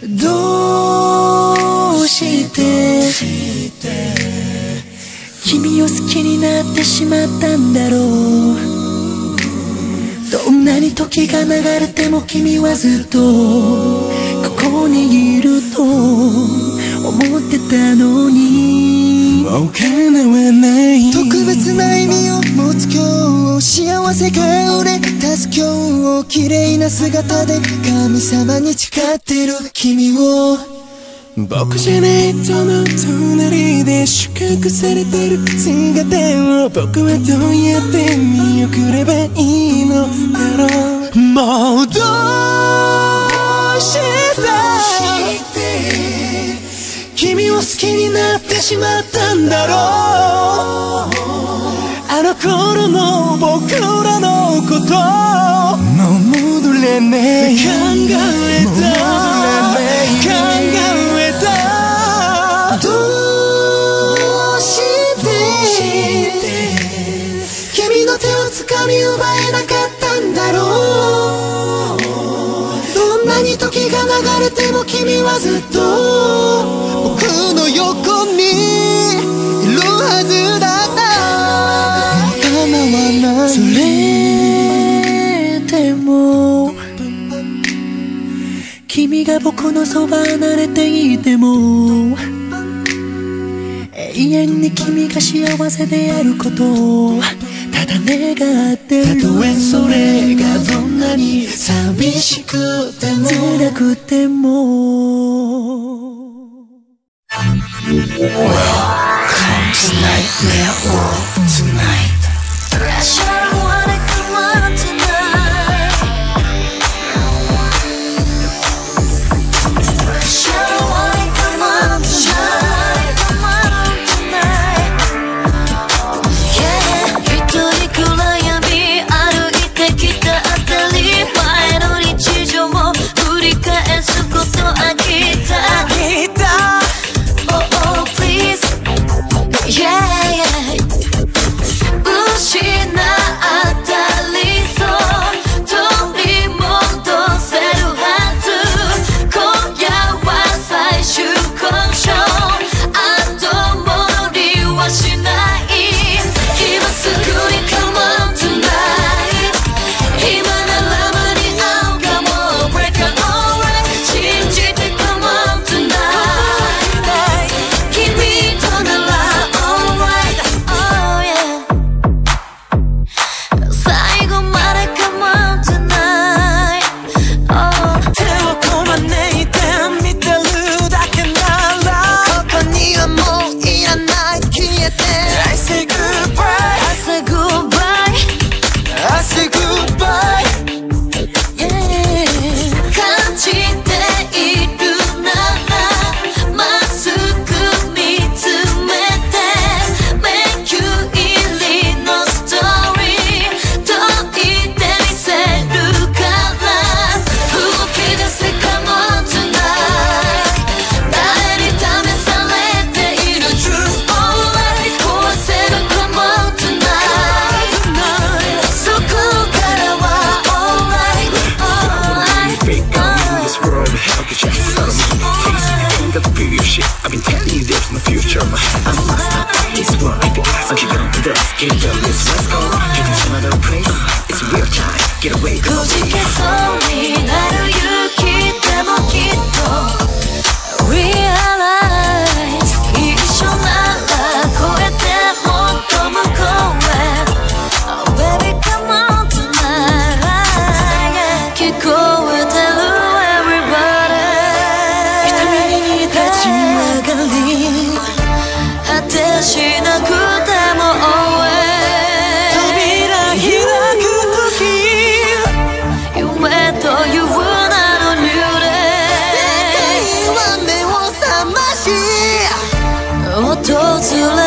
どうして君を好きになってしまったんだろう。どんなに時が流れても君はずっとここにいると思ってたのに。特別な意味を持つ今日幸せか俺助け今日綺麗な姿で神様に誓ってる君を。僕じゃない人の隣で宿泊されてる姿を僕はどうやって見送ればいいのだろう。もうどうして？君を好きになってしまったんだろう。あの頃の僕らのこと。もう戻れない考えた。考えた。どうして？君の手を掴み奪えなかったんだろう。どんなに時が流れても君はずっと。僕の横君が僕のそば離れていても永遠に君が幸せであることをただ願ってる。たとえそれがどんなに寂しくても。辛くても。Comes nightmare world tonight keep on to this Get it done let's let's go You can see another place It's real time Get away く go じけそうになる勇気でもきっと Realize 一緒なら超えてもっと向こうへ Oh baby come on tonight 聞こえてる everybody に立ち上がり果てしなくて訪れ